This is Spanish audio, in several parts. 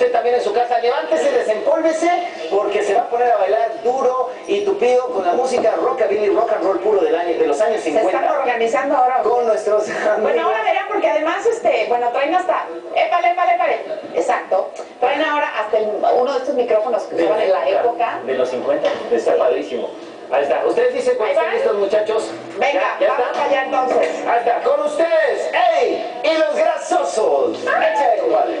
usted también en su casa. Levántese, desempólvese, porque se va a poner a bailar duro y tupido con la música rockabilly, rock and roll puro del año, de los años Se 50. están organizando ahora. Con nuestros amigos. Bueno, ahora verán, porque además, este, bueno, traen hasta, épale, épale, épale, exacto, traen ahora hasta el- uno de estos micrófonos que usaban en la época. De los 50. Está padrísimo. Ahí está. Ustedes dicen estén va. listos, muchachos. Venga, ¿Ya, ya vamos está? allá entonces. Ahí está. Con ustedes, ¡Ey! Y los grasosos. Échale, compadre.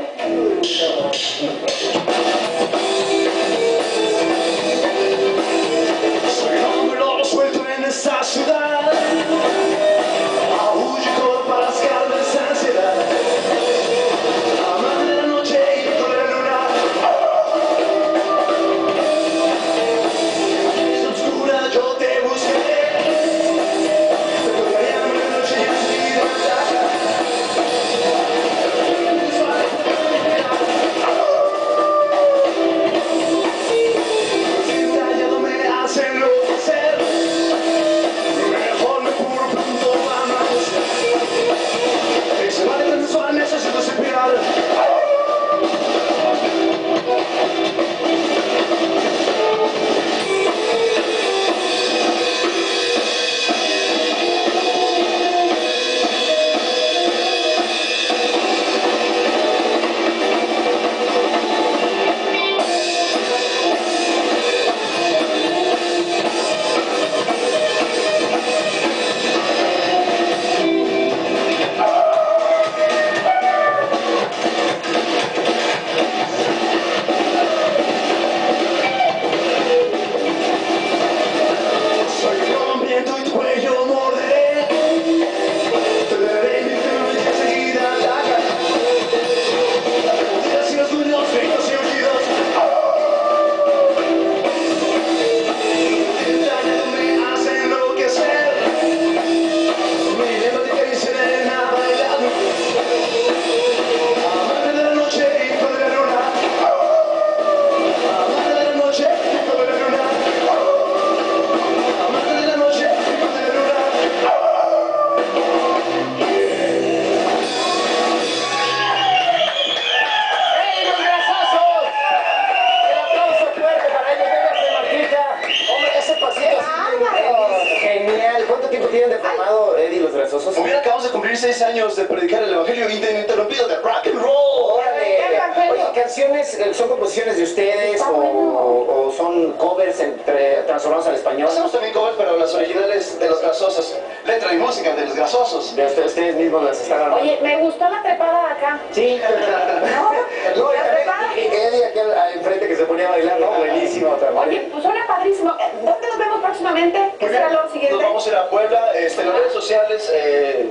¿Cuánto tiempo tienen de formado, Eddie, los grasosos? Hubiera acabamos de cumplir seis años de predicar el evangelio ininterrumpido de rock and roll. Órale. ¿Qué evangelio? Oye, ¿canciones eh, son composiciones de ustedes o, o son covers entre, transformados al español? Hacemos también covers, pero las originales de los grasosos. Letra y música de los grasosos. De ustedes, ustedes mismos las están armando. Oye, me gustó la trepada acá. Sí. ¿No? No, ¿La trepada? Eddie aquel enfrente que se ponía a bailar, ¿no? Buenísimo. Oye, pues suena padrísimo. Eh, ¿Dónde nos vemos próximamente? ¿Qué será bien. lo siguiente? Nos vamos a ir a Puebla, este, las redes sociales, eh,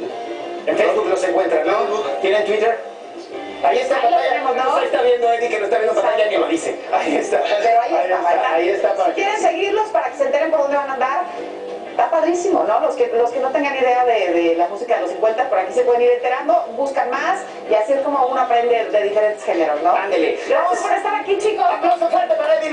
En Facebook los encuentran, ¿no? ¿Tienen Twitter? Ahí está en pantalla. ¿no? Está viendo Eddie que lo está viendo en pantalla ni lo dice. Ahí está. Pero ahí está, ¿verdad? Ahí está Si quieren seguirlos para que se enteren por dónde van a andar, está padrísimo, ¿no? Los que, los que no tengan idea de, de la música de los 50, por aquí se pueden ir enterando, buscan más y así es como uno aprende de diferentes géneros, ¿no? Ándele. Gracias por estar aquí, chicos. Aplauso fuerte para Eddie